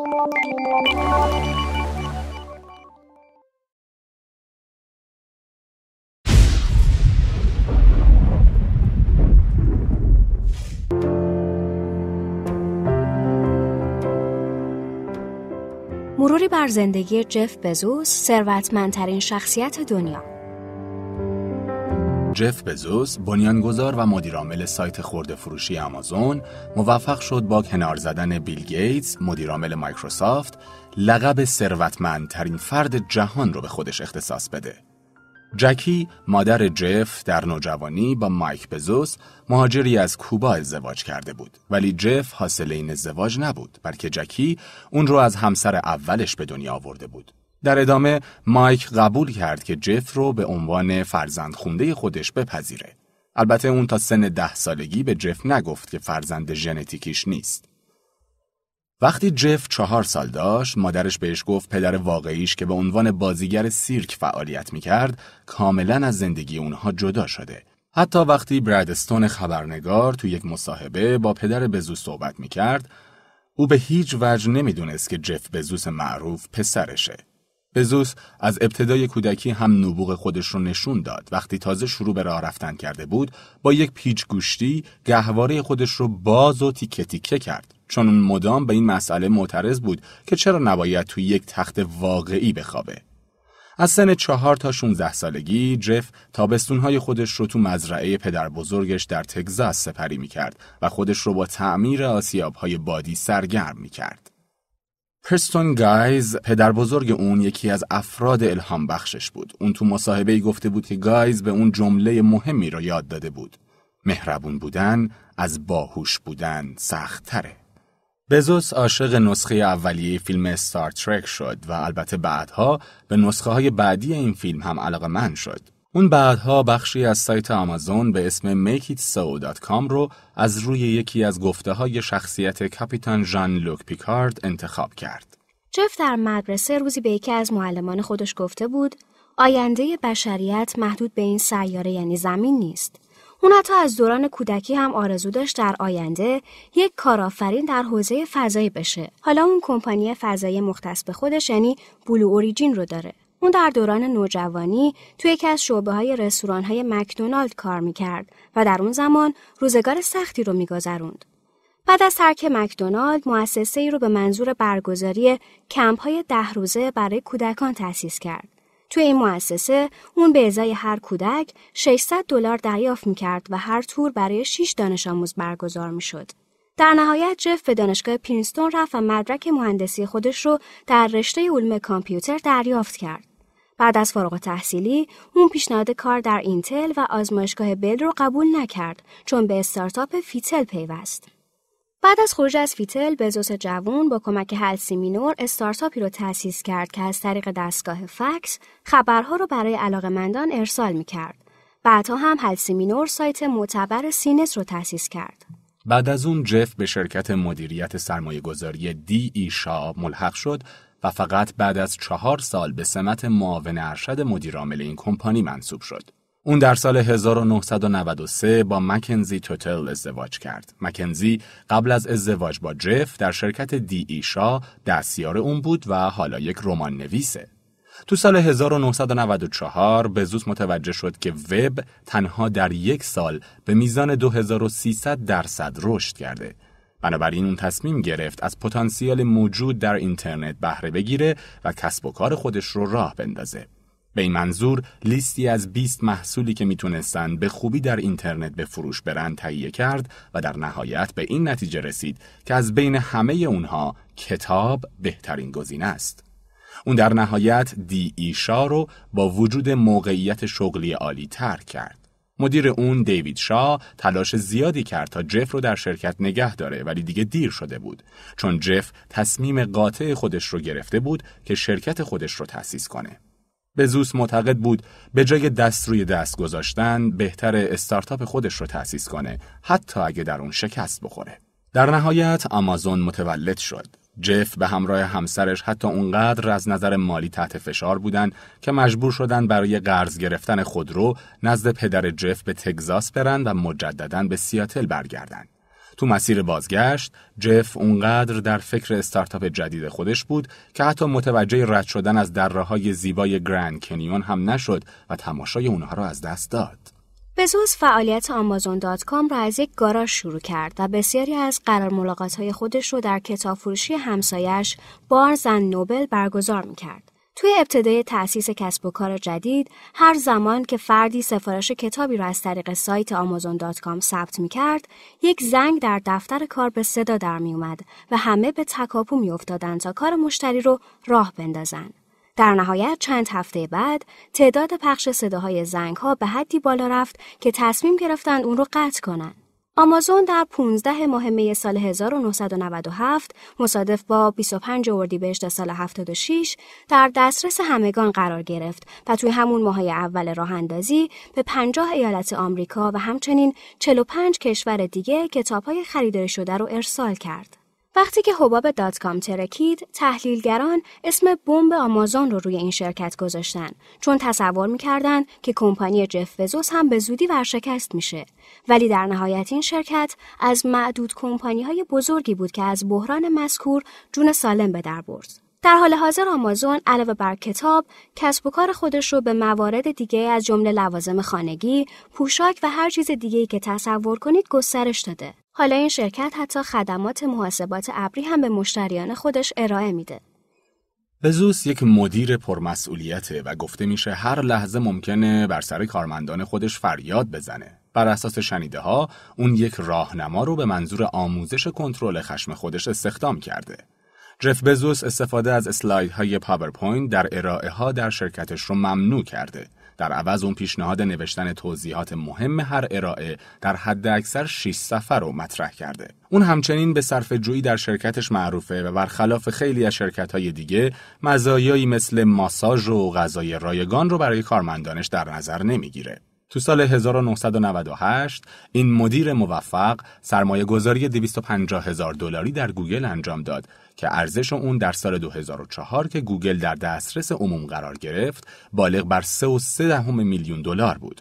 مروری بر زندگی جف بزوس ثروتمندترین شخصیت دنیا. جف بزوس بنیانگذار و مدیرعامل سایت خورده فروشی آمازون موفق شد با کنار زدن بیل گیتس مدیرعامل مایکروسافت لقب ثروتمندترین فرد جهان رو به خودش اختصاص بده. جکی مادر جف در نوجوانی با مایک بزوس مهاجری از کوبا ازدواج کرده بود. ولی جف حاصل این ازدواج نبود بلکه جکی اون رو از همسر اولش به دنیا آورده بود. در ادامه مایک قبول کرد که جف رو به عنوان فرزند خونده خودش بپذیره. البته اون تا سن ده سالگی به جف نگفت که فرزند ژنتیکیش نیست. وقتی جف چهار سال داشت مادرش بهش گفت پدر واقعیش که به عنوان بازیگر سیرک فعالیت می‌کرد کاملا از زندگی اونها جدا شده. حتی وقتی برادستون خبرنگار تو یک مصاحبه با پدر بزوس صحبت می‌کرد او به هیچ وجه نمی‌دونست که جف بزوس معروف پسرشه. بزوس از ابتدای کودکی هم نبوغ خودش رو نشون داد وقتی تازه شروع به راه رفتن کرده بود با یک پیچ گوشتی گهواره خودش رو باز و تیکه تیکه کرد چون مدام به این مسئله معترض بود که چرا نباید توی یک تخت واقعی بخوابه. از سن چهار تا 16 سالگی جف تابستونهای خودش رو تو مزرعه پدر بزرگش در تگزاس سپری می کرد و خودش رو با تعمیر آسیابهای بادی سرگرم می کرد. پرستون گایز پدر بزرگ اون یکی از افراد الهام بخشش بود. اون تو مصاحبه گفته بود که گایز به اون جمله مهمی را یاد داده بود. مهربون بودن از باهوش بودن سخت تره. بزوس عاشق نسخه اولیه فیلم Star Trek شد و البته بعدها به نسخه های بعدی این فیلم هم علاقه مند شد. اون بعدها بخشی از سایت آمازون به اسم makeitso.com رو از روی یکی از گفته های شخصیت کاپیتان ژان لوک پیکارد انتخاب کرد. جف در مدرسه روزی به یکی از معلمان خودش گفته بود آینده بشریت محدود به این سیاره یعنی زمین نیست. اون حتی از دوران کودکی هم آرزو داشت در آینده یک کارآفرین در حوزه فضایی بشه. حالا اون کمپانی فضایی مختص به خودش یعنی بلو اوریجین رو داره. اون در دوران نوجوانی توی یکی از شعبه های رستوران های مکدونالد کار می‌کرد و در اون زمان روزگار سختی رو میگذروند. بعد از ترک مکدونالد مؤسسه ای رو به منظور برگزاری کمپ های ده روزه برای کودکان تأسیس کرد. توی این مؤسسه اون به ازای هر کودک 600 دلار دریافت می‌کرد و هر تور برای 6 دانش آموز برگزار می‌شد. در نهایت جف به دانشگاه پرینستون رفت و مدرک مهندسی خودش رو در رشته علوم کامپیوتر دریافت کرد. بعد از فارغ تحصیلی اون پیشنهاد کار در اینتل و آزمایشگاه بل رو قبول نکرد چون به استارتاپ فیتل پیوست. بعد از خروج از فیتل بزوس جوون با کمک هلسی مینور استارتاپی رو تأسیس کرد که از طریق دستگاه فکس خبرها رو برای علاقمندان ارسال می کرد. بعدها هم هلسی مینور سایت معتبر CNET رو تأسیس کرد. بعد از اون جف به شرکت مدیریت سرمایه گذاری دی ای شاو ملحق شد و فقط بعد از چهار سال به سمت معاون ارشد مدیرعامل این کمپانی منصوب شد. اون در سال 1993 با مکنزی توتل ازدواج کرد. مکنزی قبل از ازدواج با جف در شرکت دی ای شا دستیار اون بود و حالا یک رمان نویسه. تو سال 1994 بزوس متوجه شد که وب تنها در یک سال به میزان 2300 درصد رشد کرده. بنابراین اون تصمیم گرفت از پتانسیل موجود در اینترنت بهره بگیره و کسب و کار خودش رو راه بندازه. به این منظور لیستی از 20 محصولی که می‌تونستن به خوبی در اینترنت به فروش برند تهیه کرد و در نهایت به این نتیجه رسید که از بین همه اونها کتاب بهترین گزینه است. اون در نهایت دی ایشا رو با وجود موقعیت شغلی عالی ترک کرد. مدیر اون دیوید شا تلاش زیادی کرد تا جف رو در شرکت نگه داره ولی دیگه دیر شده بود چون جف تصمیم قاطع خودش رو گرفته بود که شرکت خودش رو تأسیس کنه. بزوس معتقد بود به جای دست روی دست گذاشتن بهتر استارتاپ خودش رو تأسیس کنه حتی اگه در اون شکست بخوره. در نهایت آمازون متولد شد. جف به همراه همسرش حتی اونقدر از نظر مالی تحت فشار بودن که مجبور شدن برای قرض گرفتن خودرو نزد پدر جف به تگزاس برن و مجددا به سیاتل برگردن. تو مسیر بازگشت جف اونقدر در فکر استارتاپ جدید خودش بود که حتی متوجه رد شدن از دره های زیبای گرند کنیون هم نشد و تماشای اونها را از دست داد. بزوس فعالیت آمازون دات کام را از یک گاراژ شروع کرد و بسیاری از قرار ملاقات های خودش رو در کتاب فروشی همسایش بارز نوبل برگزار می کرد. توی ابتدای تأسیس کسب و کار جدید هر زمان که فردی سفارش کتابی را از طریق سایت آمازون.com ثبت می کرد یک زنگ در دفتر کار به صدا در می اومد و همه به تکاپو می تا کار مشتری رو راه بندازن. در نهایت چند هفته بعد تعداد پخش صداهای زنگ ها به حدی بالا رفت که تصمیم گرفتند اون رو قطع کنند. آمازون در 15 ماه می سال 1997 مصادف با 25 اردیبهشت سال 76 در دسترس همگان قرار گرفت و توی همون ماه اول راه اندازی به 50 ایالت آمریکا و همچنین 45 کشور دیگه کتابهای خریداری شده رو ارسال کرد. وقتی که حباب دات کام ترکید، تحلیلگران اسم بمب آمازون رو روی این شرکت گذاشتن چون تصور می‌کردند که کمپانی جف وزوس هم به زودی ورشکست میشه. ولی در نهایت این شرکت از معدود کمپانی های بزرگی بود که از بحران مذکور جون سالم به در برد. در حال حاضر آمازون علاوه بر کتاب کسب و کار خودش رو به موارد دیگه از جمله لوازم خانگی، پوشاک و هر چیز دیگه‌ای که تصور کنید گسترش داده. حالا این شرکت حتی خدمات محاسبات ابری هم به مشتریان خودش ارائه میده. بزوس یک مدیر پرمسئولیته و گفته میشه هر لحظه ممکنه بر سر کارمندان خودش فریاد بزنه. بر اساس شنیده ها اون یک راهنما رو به منظور آموزش کنترل خشم خودش استخدام کرده. جف بزوس استفاده از اسلایدهای پاورپوینت در ارائه ها در شرکتش رو ممنوع کرده در عوض اون پیشنهاد نوشتن توضیحات مهم هر ارائه در حد اکثر 6 صفحه رو مطرح کرده. اون همچنین به صرفه جویی در شرکتش معروفه و برخلاف خیلی از شرکت های دیگه مزایایی مثل ماساژ و غذای رایگان رو برای کارمندانش در نظر نمی‌گیره. تو سال 1998 این مدیر موفق سرمایه گذاری 250 هزار دلاری در گوگل انجام داد که ارزش اون در سال 2004 که گوگل در دسترس عموم قرار گرفت بالغ بر 3.3 دهم میلیون دلار بود.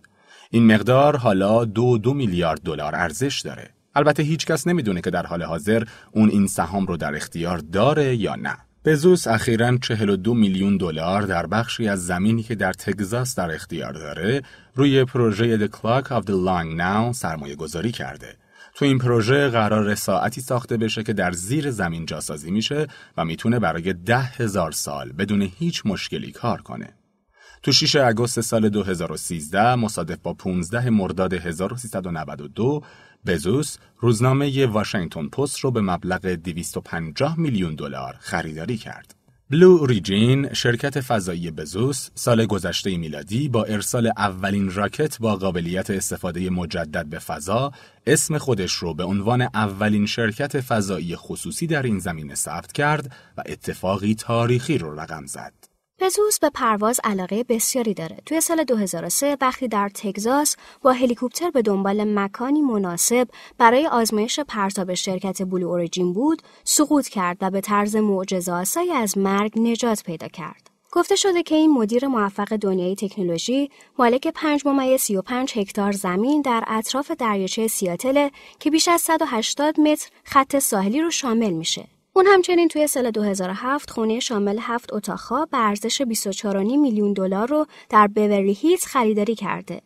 این مقدار حالا دو دو میلیارد دلار ارزش داره. البته هیچ کس نمی‌دونه که در حال حاضر اون این سهام رو در اختیار داره یا نه. بزوس اخیرا 42 میلیون دلار در بخشی از زمینی که در تگزاس در اختیار داره روی پروژه The Clock of the Long Now سرمایه گذاری کرده. تو این پروژه قرار ساعتی ساخته بشه که در زیر زمین جاسازی میشه و می‌تونه برای ده هزار سال بدون هیچ مشکلی کار کنه. تو 6 اگست سال 2013 مصادف با 15 مرداد 1392 بزوس روزنامه واشنگتن پست رو به مبلغ 250 میلیون دلار خریداری کرد. بلو ریجین شرکت فضایی بزوس سال گذشته میلادی با ارسال اولین راکت با قابلیت استفاده مجدد به فضا اسم خودش رو به عنوان اولین شرکت فضایی خصوصی در این زمینه ثبت کرد و اتفاقی تاریخی رو رقم زد. بزوس به پرواز علاقه بسیاری داره. توی سال 2003 وقتی در تگزاس با هلیکوپتر به دنبال مکانی مناسب برای آزمایش پرتاب شرکت بلو اوریجین بود، سقوط کرد و به طرز معجزه‌آسایی از مرگ نجات پیدا کرد. گفته شده که این مدیر موفق دنیای تکنولوژی مالک 5 ممیز 35 هکتار زمین در اطراف دریاچه سیاتل که بیش از 180 متر خط ساحلی رو شامل میشه. اون همچنین توی سال 2007 خونه شامل هفت اتاق خواب به ارزش 24.5 میلیون دلار رو در بیوری هیلز خریداری کرده.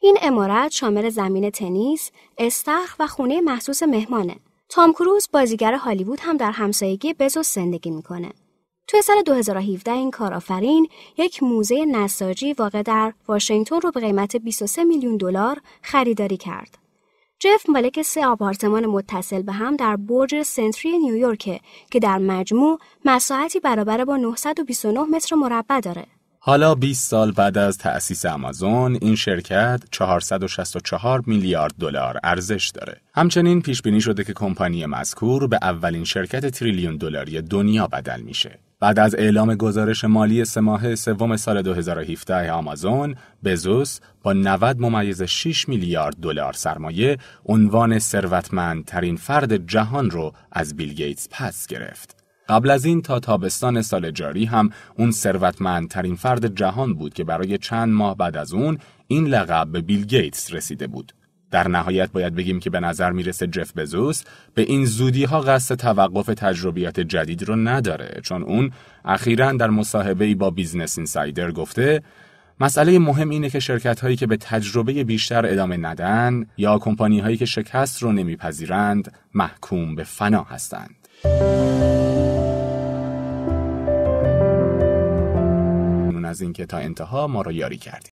این امارت شامل زمین تنیس، استخر و خونه محسوس مهمانه. تام کروز بازیگر هالیوود هم در همسایگی بزوس زندگی می‌کنه. توی سال 2017 این کارآفرین یک موزه نساجی واقع در واشنگتن رو به قیمت 23 میلیون دلار خریداری کرد. جف مالک سه آپارتمان متصل به هم در برج سنتری نیویورک که در مجموع مساحتی برابر با 929 متر مربع داره. حالا 20 سال بعد از تأسیس آمازون این شرکت 464 میلیارد دلار ارزش داره. همچنین پیش بینی شده که کمپانی مذکور به اولین شرکت تریلیون دلاری دنیا بدل میشه. بعد از اعلام گزارش مالی سه سوم سال 2017 آمازون، بزوس با 90 ممیز 6 میلیارد دلار سرمایه عنوان ثروتمندترین فرد جهان رو از بیل گیتس پس گرفت. قبل از این تا تابستان سال جاری هم اون ثروتمندترین فرد جهان بود که برای چند ماه بعد از اون این لقب به بیل گیتس رسیده بود. در نهایت باید بگیم که به نظر می‌رسه جف بزوس به این زودی ها قصد توقف تجربیات جدید رو نداره چون اون اخیرا در مصاحبه با Business Insider گفته مسئله مهم اینه که شرکت هایی که به تجربه بیشتر ادامه ندن یا کمپانی هایی که شکست رو نمیپذیرند محکوم به فنا هستند. از اینکه تا انتها ما رو یاری کردید.